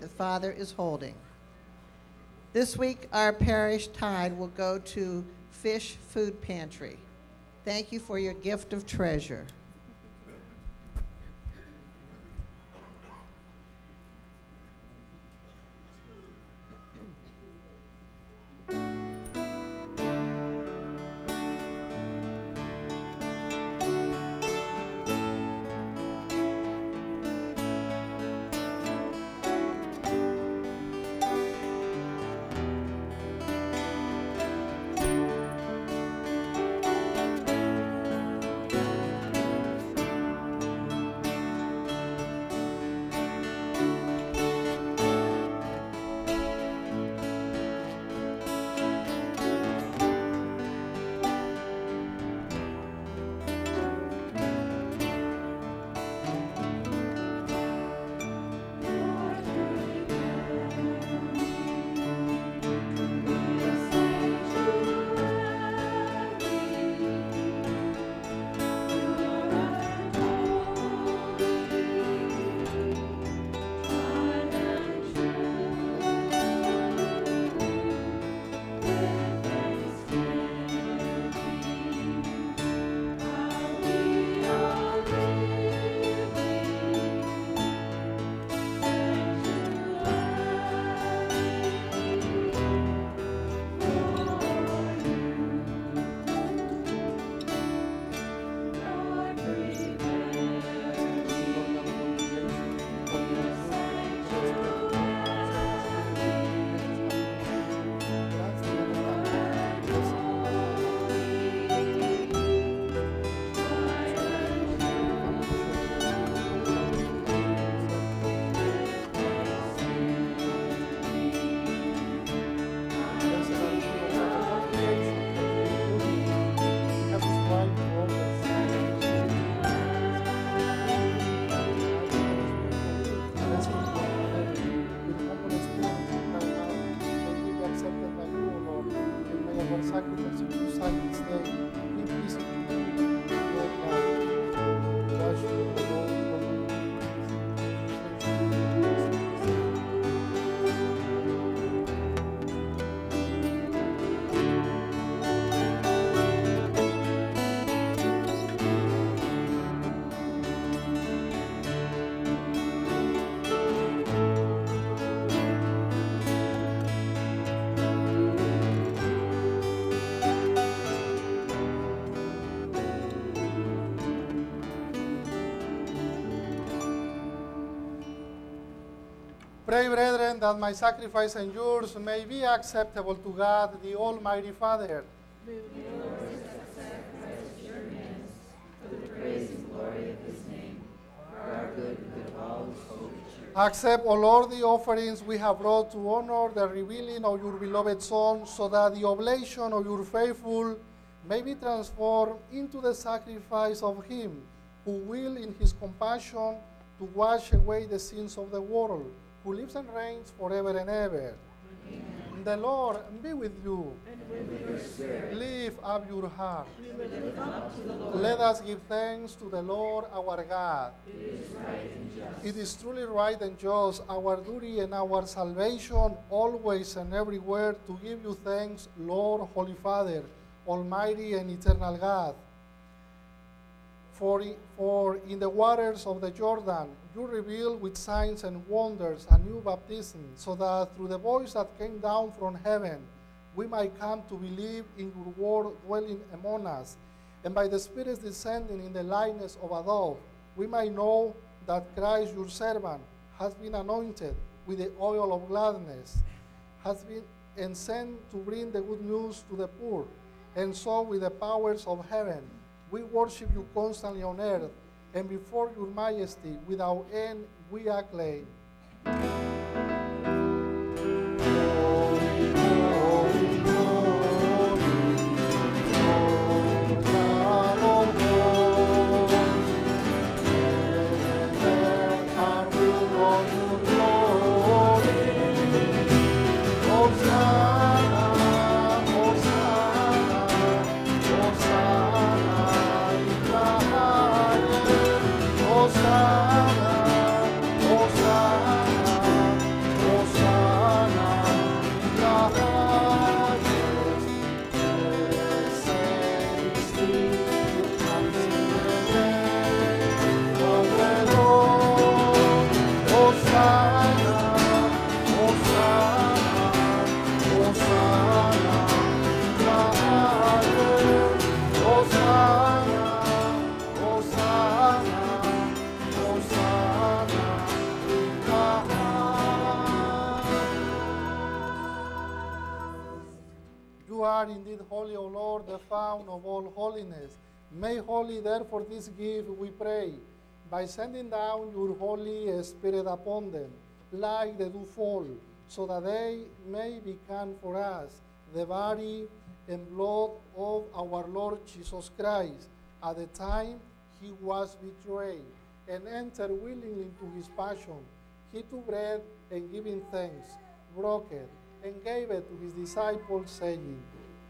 the Father is holding. This week, our parish tithe will go to Fish Food Pantry. Thank you for your gift of treasure. Sacrifice of your Son this day. Pray, brethren, that my sacrifice and yours may be acceptable to God, the Almighty Father. Accept, O Lord, the offerings we have brought to honor the revealing of your beloved Son, so that the oblation of your faithful may be transformed into the sacrifice of Him who will, in His compassion, to wash away the sins of the world, who lives and reigns forever and ever. The Lord be with you. Lift up your heart. Let us give thanks to the Lord our God. It is truly right and just, our duty and our salvation, always and everywhere, to give you thanks, Lord, Holy Father, Almighty and eternal God. For, for in the waters of the Jordan you revealed with signs and wonders a new baptism, so that through the voice that came down from heaven we might come to believe in your word dwelling among us, and by the Spirit's descending in the likeness of a dove, we might know that Christ your servant has been anointed with the oil of gladness, has been and sent to bring the good news to the poor, and so with the powers of heaven we worship you constantly on earth, and before your majesty without end we acclaim. Hosanna, are indeed holy, O Lord, the fount of all holiness. Make holy, therefore, this gift, we pray, by sending down your Holy Spirit upon them, like the dewfall, so that they may become for us the body and blood of our Lord Jesus Christ at the time he was betrayed and entered willingly into his passion. He took bread and giving thanks, broke it, and gave it to his disciples, saying,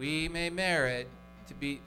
we may merit to be